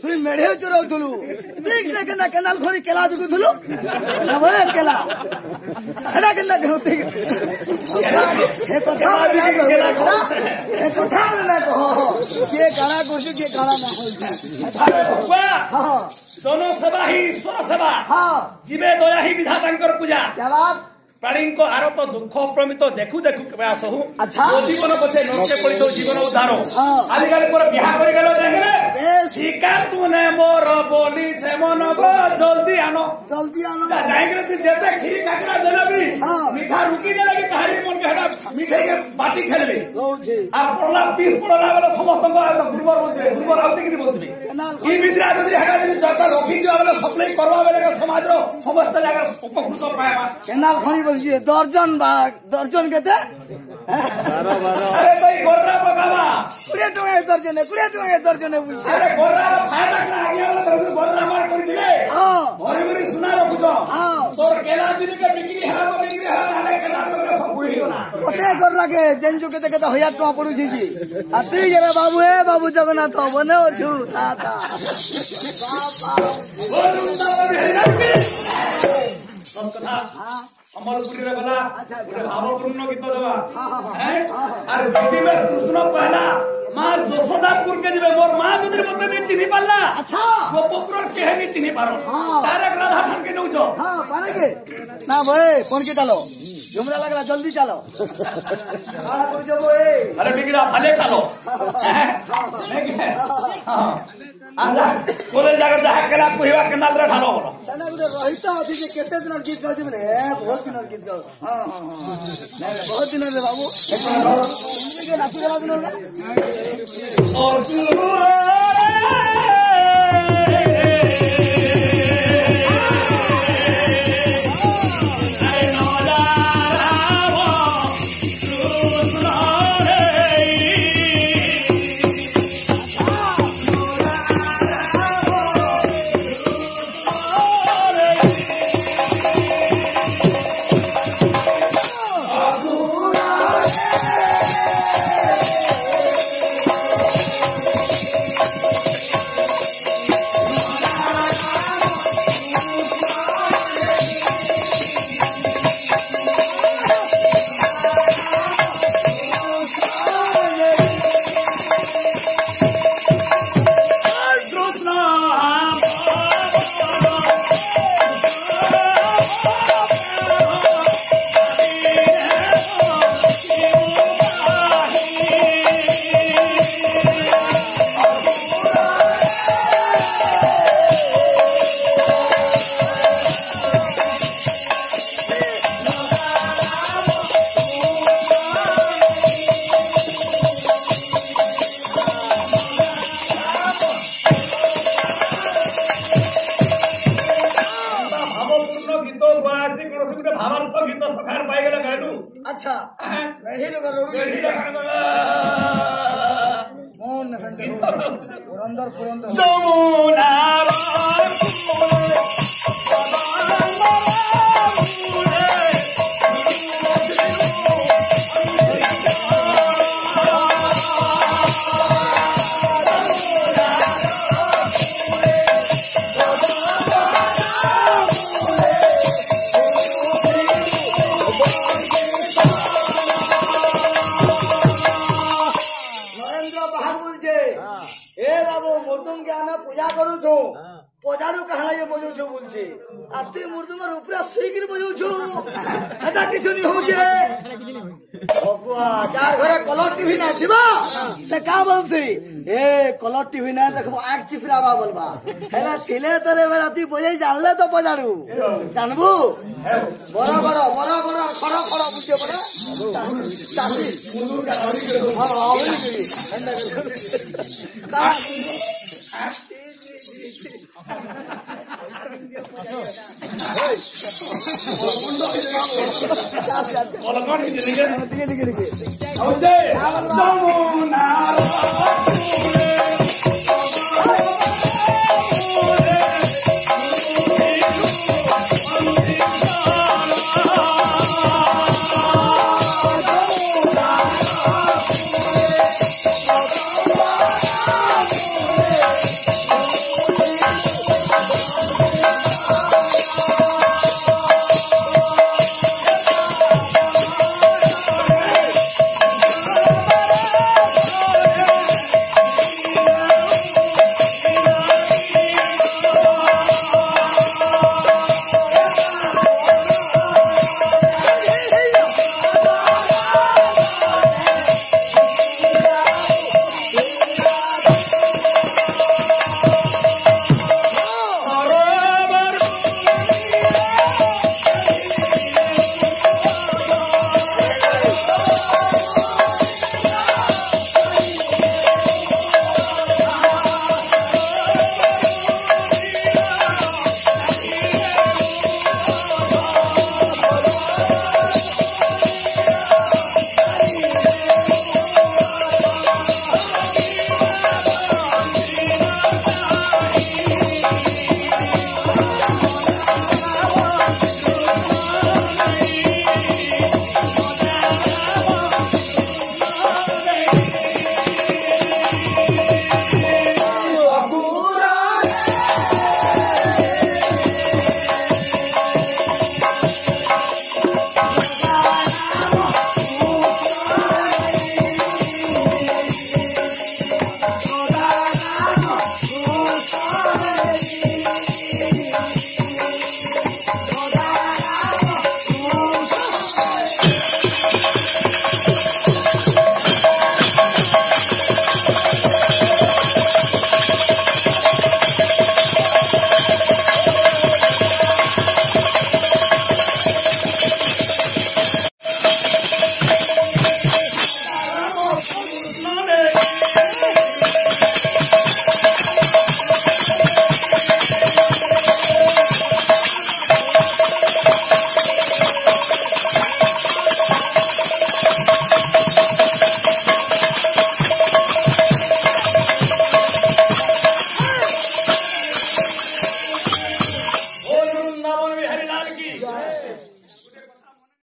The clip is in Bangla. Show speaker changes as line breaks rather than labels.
তুমি মেড়েও চোরাও থুলু ঠিক সে কেনা কেনাল খড়ি কেলা দিকে থুলু নবে কেলা এটা কেনা কেন ঠিক এ কথা না কহ এ কথা না কহ কে কারা করছে কে
কারা না হইছে জনসেবা
হি
ঈশ্বর সেবা জীবে দয়া হি
বিধাতাঙ্কর পূজা
ପ୍ରାଣୀଙ୍କ ଆରତ ଦୁଃଖ ଅପ୍ରମିତ ଦେଖୁ ଦେଖୁ କେବେ
ଆସ
ହଉ ଜୀବନ ପଛେ ନଚେ ପଡ଼ିଥାଉ ଜୀବନ ଉଦ୍ଧାର ଆଜିକାଲି ପୁରା ବିହା କରିଗଲେ শিকার তুনে মোর বলিছে মন গো
জলদি আনো।
জলদি আনো। ଯାଇকরে তুই যেতে খিরি কাকরা
দেলাবি
হ্যাঁ। মিঠা রুকি দেলাবি কাহারি মন কেডা মিঠে কে বাটি
খেলবি।
আর পড়লা পিস পড়লা বলে সমস্ত গুরুবার বলতে গুরুবার আউতে কি বলতে কি বিদ্রা যদি হেগা যদি যত রকি দিও বলে সপ্লাই করবা বলে সমাজর সমস্ত জায়গা উপকৃত পাইবা
কেনাল খনি বলছি দর্জন বা দর্জন কেতে?
আরে ভাই গোরা
কুড়িয়ে টঙ্কা দর্জনে কুড়িয়ে টঙ্কা দর্জনে বলছে
আরে গোররা ফায়দা করে আগে বেলে তোর গোররা মার করে দিলে
হ্যাঁ
ঘরে ঘরে শুনা রখুছ
হ্যাঁ।
তোর কেলা দিনকে বিক্রি হলা বিক্রি হলা আরে কেলা তো সব হইল না
গোটে করলাকে জেনজু কেতে কেতে হইয়া টঙ্কা পড়ুছি জি আর তুই যাবে বাবু এ বাবু জগন্নাথ বনে অছু তা তা
সব কথা ସମ୍ବଲପୁରୀରେ ଗଲା ଗୋଟେ ଭାବପୂର୍ଣ୍ଣ ଗୀତ ଦେବା ହେଁ? ଆରେ ଜଗିବେଶ କୃଷ୍ଣ ପହଲା মার যশোদার পুরকে দিবে? মোর মা যদি মতো নি চিনি পারলা
আচ্ছা।
গো পুত্রর কেহে নি চিনি
পারো
তার হ্যাঁ। এক রাধা ঠানকে নউছ
হ্যাঁ পারে কে না ভাই কোনকে চালো। জমরা লাগলা জলদি চালো।
আরে বিগড়া ভালে খালো। হ্যাঁ। হ্যাঁ। আন্দা কোলে জায়গা যাহা কেলা কহিবা কেনালরে ঢালো বলো।
সেনা গুলো রহিত আছে যে কেতে দিনের গীত গাউছি বলে এ বহুত দিনের গীত গাও। अच्छा।
मेढ़ी
लगा रोड मोहन पुरंदर पुरंदर মৃত্যুকে আমি পূজা করুছু। পূজারু কাহানা যে বজাউছু বলছে। আর তুই মৃত্যুঙ্গর উপরে শুইকিরি বজাউছু এটা কিছু নি হচ্ছে। যার ঘরে কলর টিভি না থিব সে কা বলছি? এ কলর টিভি না দেখব আখ চিফরাবা বলবা। হেলা ছিলে তোরে বেলা তুই বজাই জানলে তো পজারু। জানবু? বড় বড় বড় বড় বুঝতে পারে চাষি হ্যাঁ
অলগন